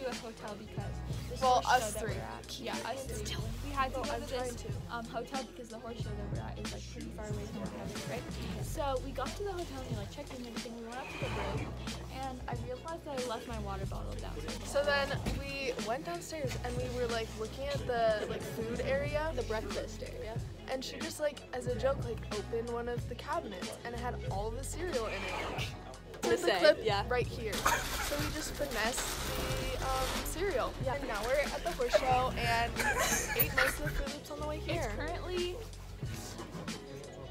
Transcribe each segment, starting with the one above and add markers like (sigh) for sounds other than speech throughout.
We to a hotel because Well, us three. yeah, us three. We had to go to this um, hotel because the horse show that we're at is like pretty far away from our house, right? So we got to the hotel and we like checked in and everything. We went up to the room, and I realized that I left my water bottle downstairs. So then we went downstairs and we were like looking at the like food area, the breakfast area. and she just like as a joke like opened one of the cabinets and it had all the cereal in it. With the clip yeah. right here. So we just finessed the um, cereal. Yeah. And now we're at the horse show and we ate most of the Froot Loops on the way here. It's currently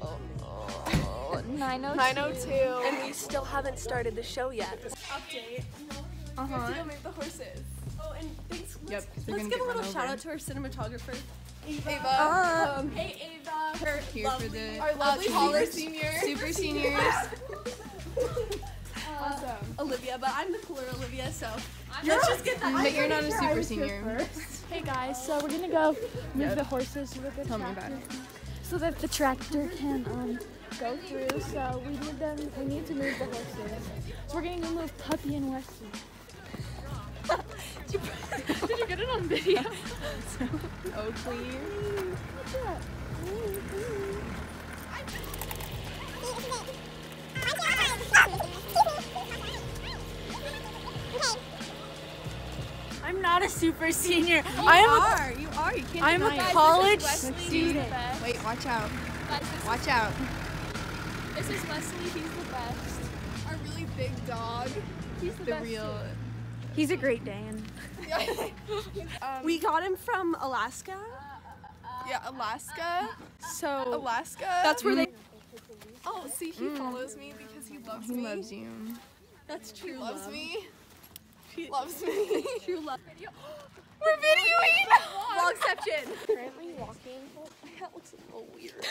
Oh, 9:02. 902. And we still haven't started the show yet. update. Uh We have to huh. go meet the horses. Oh, and thanks. Yep, Let's, they're let's give a little shout over. out to our cinematographer. Ava. Um, hey Ava. Her Here for the our lovely uh, Holler super- senior. (laughs) super seniors. (laughs) Awesome. Olivia, but I'm the cooler Olivia, so let's just get that. But you're not a super senior. Hey guys, so we're gonna go move the horses with the Tell me tractor about it. so that the tractor can um go through. So we need them. We need to move the horses. So we're gonna go move Puppy and Wesley. (laughs) Did you get it on video? (laughs) Oh, clear. I'm not a super senior. You I am. are. You are. You can't I'm deny a it. college Wesley, student. Wait, watch out. Guys, Watch out. this is Wesley. He's the best. Our really big dog. He's the, The best. real. He's a great Dane. (laughs) (laughs) um, We got him from Alaska. Uh, uh, yeah, uh, Alaska. So Alaska. that's where they. Mm. Oh, see, he mm. follows me because he loves He me. loves you. That's true. He loves love. me. He (laughs) loves me. (laughs) True love. (gasps) (gasps) We're videoing. Vlogception. (laughs) Currently walking. That looks a little weird.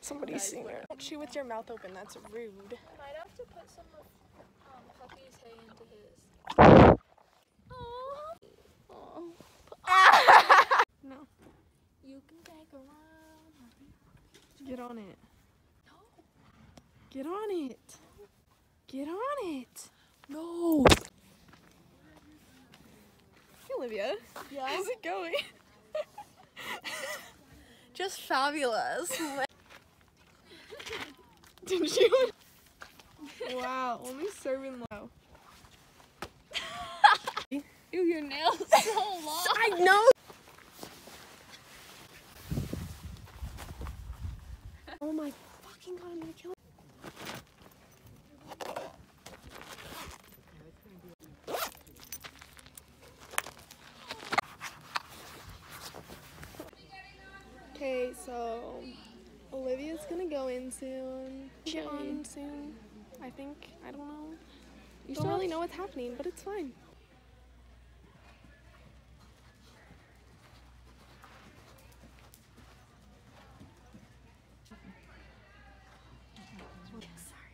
Somebody's seeing her. Don't chew with your mouth open. That's rude. Might have to put some of um, Puppy's hay into his. No. You can take around. Get on it. No. Get on it. Get on it. No. Hey, Olivia. Yeah. How's it going? (laughs) Just fabulous. (laughs) Did you? wow. Only serving low. (laughs) Ew, your nails so long. I know. Oh my fucking god! I'm gonna kill. Okay, so Olivia's gonna go in soon. Get on soon. I think. I don't know. You don't really know what's happening, but it's fine. Sorry,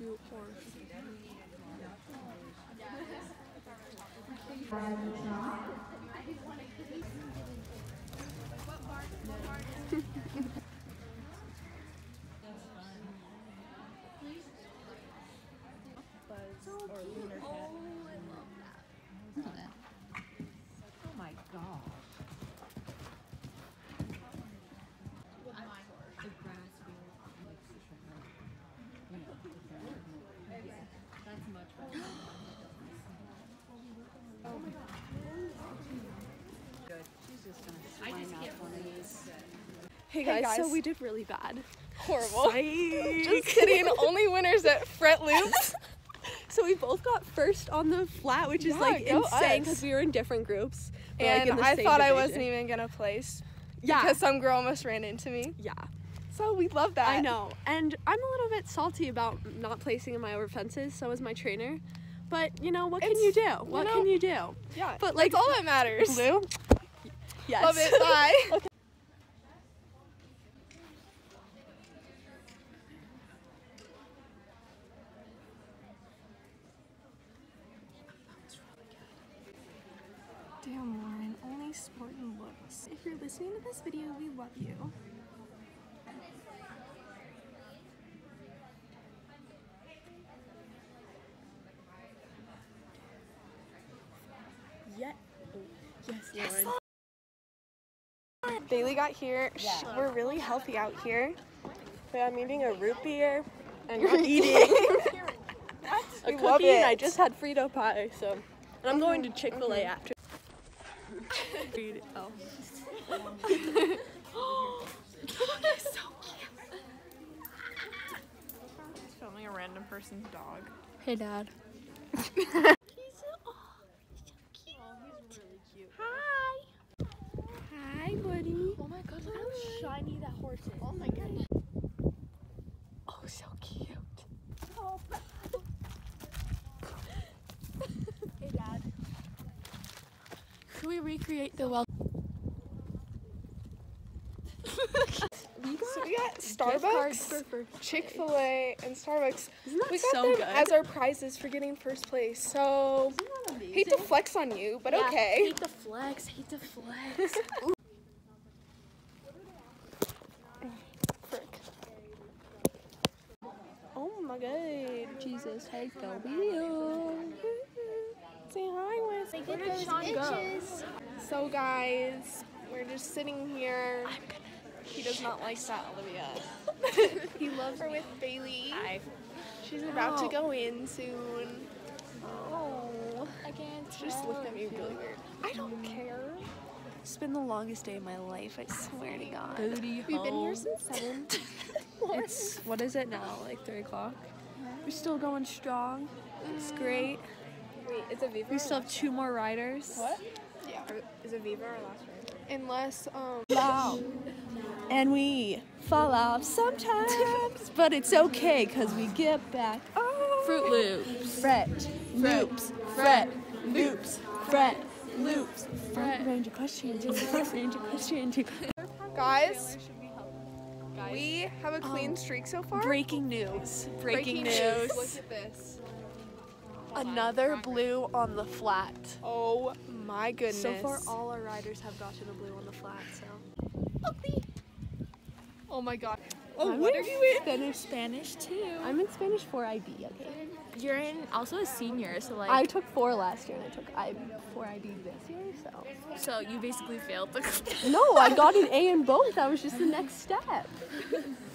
You horse. सूचना Hey guys, so we did really bad. Horrible. Just (laughs) kidding. Only winners at FRET Loops. (laughs) So we both got first on the flat, which is Yeah, like insane because we were in different groups. and in the I same thought I wasn't even gonna place Yeah. because some girl almost ran into me. yeah. So we love that. I know. And I'm a little bit salty about not placing in my over fences. So is my trainer. But you know what can you do? you What know, can you do? Yeah, But, but like, like all that matters. Blue. Yes. Love it. Bye. (laughs) okay. Damn, Lauren, only sporting looks. If you're listening to this video, we love you. Yeah. Oh, yes, Lauren. Bailey got here. Sh- We're really healthy out here. So I'm eating a root beer and (laughs) I'm eating a We cookie love and I just had Frito pie. So and I'm going to Chick Fil A mm-hmm. after. oh. filming a random person's dog. Hey, Dad. (laughs) Hi, buddy. Oh my god, look how shiny that horse is. Oh my god. Oh, so cute. (laughs) Hey dad. Can we recreate the well? (laughs) So we got Starbucks, Chick Fil A, and Starbucks. Isn't that We got so them good? as our prizes for getting first place. So hate to flex on you, but okay. Hate the flex, hate the flex. (laughs) Frick. Oh my god. Jesus, take wheel. Say hi, Wes. Where did Sean go? So guys, we're just sitting here. He does not like that, Olivia. (laughs) he loves her with Bailey. She's about to go in soon. Oh. I can't just looked at me really weird. I don't care. It's been the longest day of my life, I swear to God. Booty We've been here since seven. (laughs) It's, what is it now? Like 3 o'clock? We're still going strong. It's great. Wait, is it Viva? We still have two more riders. What? Yeah. Is it Viva or last ride? Unless um Wow. And we fall off sometimes, but it's okay because we get back. Oh. Froot Loops. Fret, loops, fret, loops, fret, loops, fret. Range of questions, range of questions. guys, we have a clean um, streak so far. Breaking news. Breaking, Look news. Look at this. Another blue on the flat. Oh my goodness. So far, all our riders have gotten a blue on the flat. So. Oh, oh my god. Oh, what are you in? Spanish, Spanish too. I'm in Spanish 4 IB. Okay. You're in also a senior, so like I took four last year and I took I four IB this year. So. so you basically failed the (laughs) No, I got an A in both. That was just the next step. (laughs)